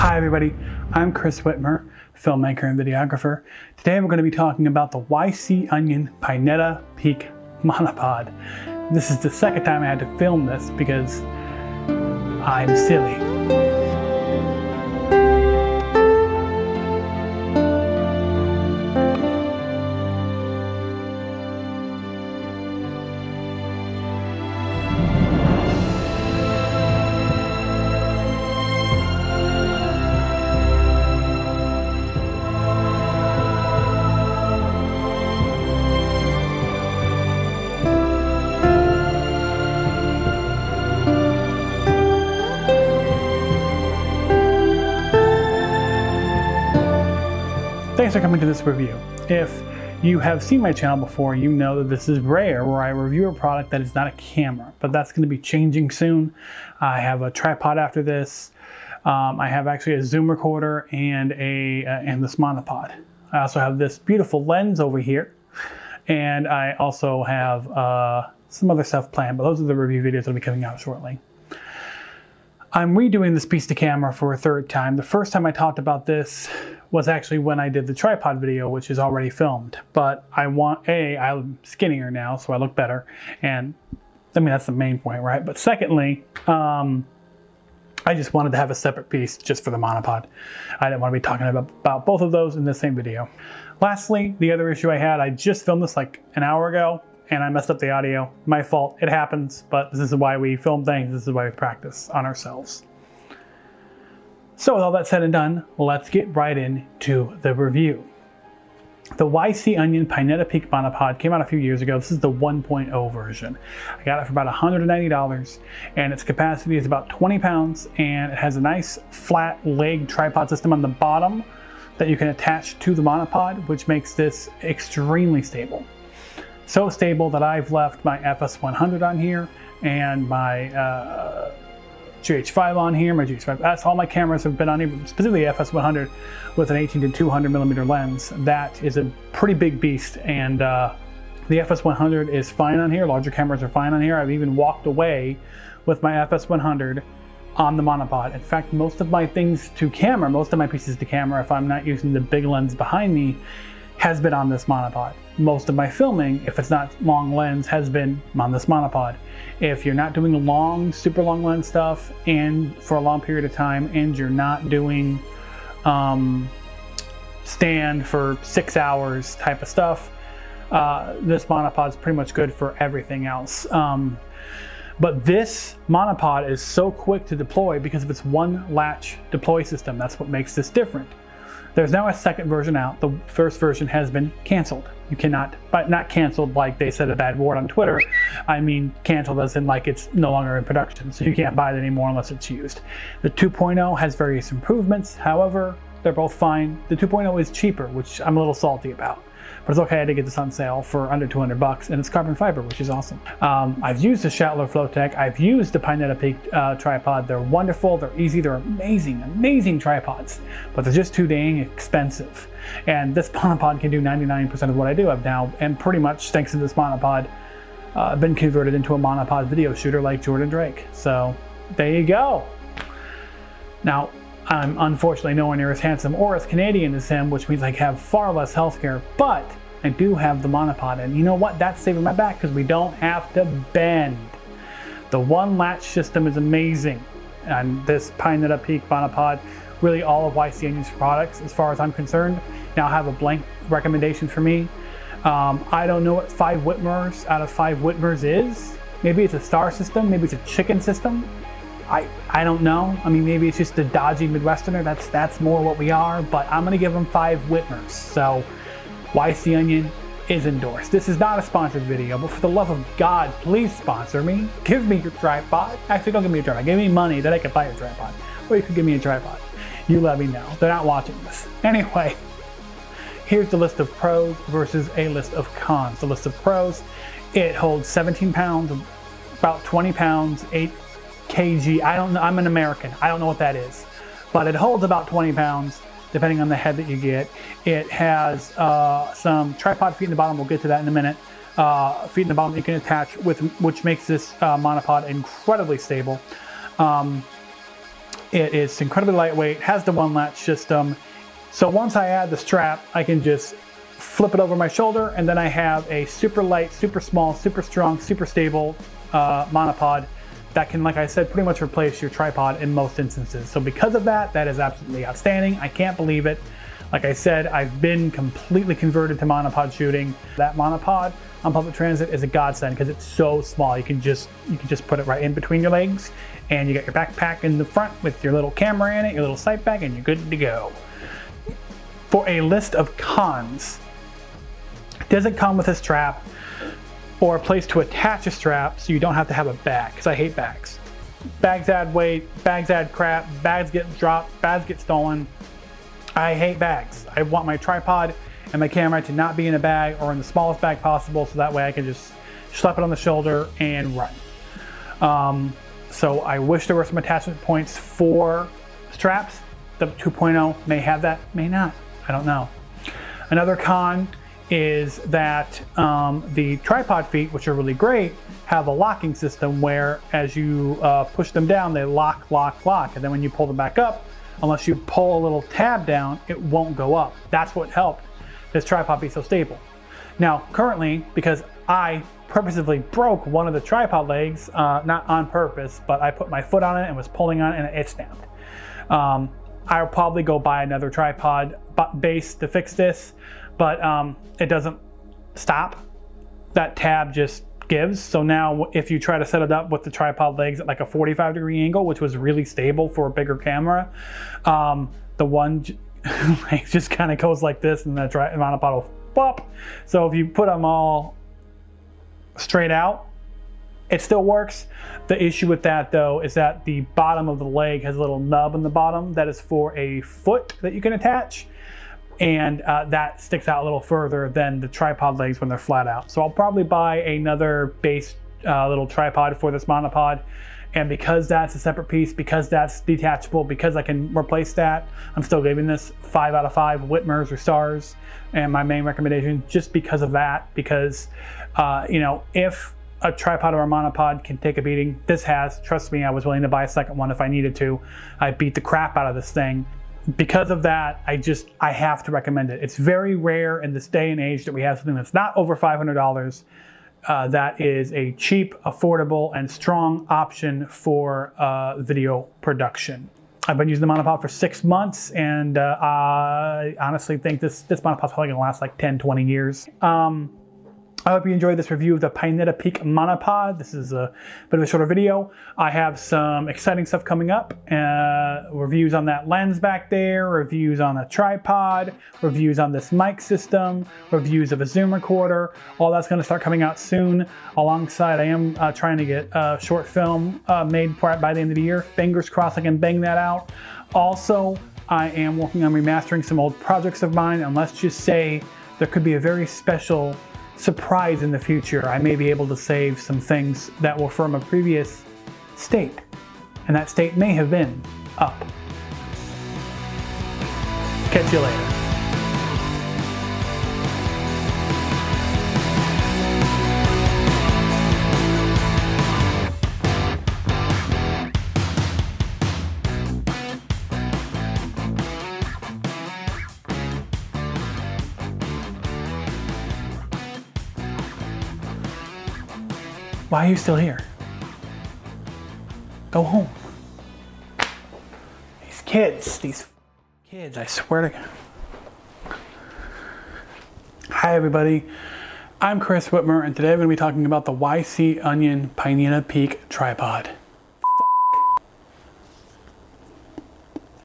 Hi everybody, I'm Chris Whitmer, filmmaker and videographer. Today we're going to be talking about the YC Onion Pineta Peak monopod. This is the second time I had to film this because I'm silly. Thanks for coming to this review. If you have seen my channel before, you know that this is rare where I review a product that is not a camera, but that's going to be changing soon. I have a tripod after this. Um, I have actually a zoom recorder and a uh, and this monopod. I also have this beautiful lens over here, and I also have uh, some other stuff planned, but those are the review videos that'll be coming out shortly. I'm redoing this piece to camera for a third time. The first time I talked about this was actually when I did the tripod video, which is already filmed. But I want, A, I'm skinnier now, so I look better. And I mean, that's the main point, right? But secondly, um, I just wanted to have a separate piece just for the monopod. I didn't want to be talking about, about both of those in the same video. Lastly, the other issue I had, I just filmed this like an hour ago and I messed up the audio. My fault, it happens, but this is why we film things, this is why we practice on ourselves. So with all that said and done, let's get right into the review. The YC Onion Pineta Peak Monopod came out a few years ago. This is the 1.0 version. I got it for about $190 and its capacity is about 20 pounds and it has a nice flat leg tripod system on the bottom that you can attach to the monopod, which makes this extremely stable. So stable that I've left my FS100 on here and my uh, GH5 on here, my GH5. That's all my cameras have been on here, specifically FS100 with an 18 to 200 millimeter lens. That is a pretty big beast, and uh, the FS100 is fine on here. Larger cameras are fine on here. I've even walked away with my FS100 on the monopod. In fact, most of my things to camera, most of my pieces to camera, if I'm not using the big lens behind me, has been on this monopod. Most of my filming, if it's not long lens, has been on this monopod. If you're not doing long, super long lens stuff and for a long period of time and you're not doing um, stand for six hours type of stuff, uh, this monopod is pretty much good for everything else. Um, but this monopod is so quick to deploy because of its one latch deploy system. That's what makes this different. There's now a second version out. The first version has been canceled. You cannot, but not canceled like they said a bad word on Twitter. I mean canceled as in like it's no longer in production. So you can't buy it anymore unless it's used. The 2.0 has various improvements. However, they're both fine. The 2.0 is cheaper, which I'm a little salty about. But it's okay, I had to get this on sale for under 200 bucks, and it's carbon fiber, which is awesome. Um, I've used the Sachtler Flowtech. I've used the Pineta Peak uh, tripod. They're wonderful, they're easy, they're amazing, amazing tripods, but they're just too dang expensive. And this monopod can do 99% of what I do. I've now, and pretty much thanks to this monopod, uh, been converted into a monopod video shooter like Jordan Drake. So there you go. Now, I'm unfortunately nowhere near as handsome or as Canadian as him, which means I have far less healthcare, but I do have the monopod. And you know what? That's saving my back because we don't have to bend. The one latch system is amazing. And this Pine Pineta Peak monopod, really all of YC Onion's products, as far as I'm concerned, now have a blank recommendation for me. Um, I don't know what five Whitmers out of five Whitmers is. Maybe it's a star system, maybe it's a chicken system. I, I don't know. I mean, maybe it's just a dodgy Midwesterner. That's that's more what we are. But I'm gonna give them five Whitmers. So, YC Onion is endorsed. This is not a sponsored video, but for the love of God, please sponsor me. Give me your tripod. Actually, don't give me a tripod. Give me money that I can buy a tripod. Or you could give me a tripod. You let me know. They're not watching this. Anyway, here's the list of pros versus a list of cons. The list of pros, it holds 17 pounds, about 20 pounds, 8 kg. I don't know. I'm an American. I don't know what that is. But it holds about 20 pounds, depending on the head that you get. It has uh, some tripod feet in the bottom. We'll get to that in a minute. Uh, feet in the bottom you can attach with, which makes this uh, monopod incredibly stable. Um, It is incredibly lightweight, has the one latch system. So once I add the strap, I can just flip it over my shoulder and then I have a super light, super small, super strong, super stable uh, monopod that can, like I said, pretty much replace your tripod in most instances. So because of that, that is absolutely outstanding. I can't believe it. Like I said, I've been completely converted to monopod shooting. That monopod on public transit is a godsend because it's so small. You can just you can just put it right in between your legs and you got your backpack in the front with your little camera in it, your little sight bag, and you're good to go. For a list of cons, does it come with a strap or a place to attach a strap so you don't have to have a bag? Because I hate bags. Bags add weight, bags add crap, bags get dropped, bags get stolen. I hate bags. I want my tripod and my camera to not be in a bag or in the smallest bag possible so that way I can just slap it on the shoulder and run. Um, so I wish there were some attachment points for straps. The 2.0 may have that, may not. I don't know. Another con is that um, the tripod feet, which are really great, have a locking system where as you uh, push them down, they lock, lock, lock. And then when you pull them back up, unless you pull a little tab down, it won't go up. That's what helped this tripod be so stable. Now, currently, because I purposely broke one of the tripod legs, uh, not on purpose, but I put my foot on it and was pulling on it and it snapped. Um, I'll probably go buy another tripod base to fix this, but um, it doesn't stop. That tab just gives. So now if you try to set it up with the tripod legs at like a 45 degree angle, which was really stable for a bigger camera, um, the one like just kind of goes like this and the monopod will pop. So if you put them all straight out, it still works. The issue with that though is that the bottom of the leg has a little nub in the bottom that is for a foot that you can attach. And uh, that sticks out a little further than the tripod legs when they're flat out. So I'll probably buy another base uh, little tripod for this monopod. And because that's a separate piece, because that's detachable, because I can replace that, I'm still giving this five out of five Whitmers or stars. And my main recommendation, just because of that, because, uh, you know, if a tripod or a monopod can take a beating. This has, trust me, I was willing to buy a second one if I needed to. I beat the crap out of this thing. Because of that, I just, I have to recommend it. It's very rare in this day and age that we have something that's not over $500 uh, that is a cheap, affordable, and strong option for uh, video production. I've been using the monopod for six months, and uh, I honestly think this, this monopod's probably gonna last like 10, 20 years. Um, I hope you enjoyed this review of the Pineta Peak monopod. This is a bit of a shorter video. I have some exciting stuff coming up. Uh, reviews on that lens back there, reviews on a tripod, reviews on this mic system, reviews of a Zoom recorder. All that's gonna start coming out soon. Alongside, I am uh, trying to get a short film uh, made by the end of the year. Fingers crossed I can bang that out. Also, I am working on remastering some old projects of mine, and let's just say there could be a very special surprise in the future, I may be able to save some things that were from a previous state. And that state may have been up. Catch you later. Why are you still here? Go home. These kids, these kids, I swear to God. Hi everybody, I'm Chris Whitmer and today I'm going to be talking about the YC Onion Pineta Peak Tripod.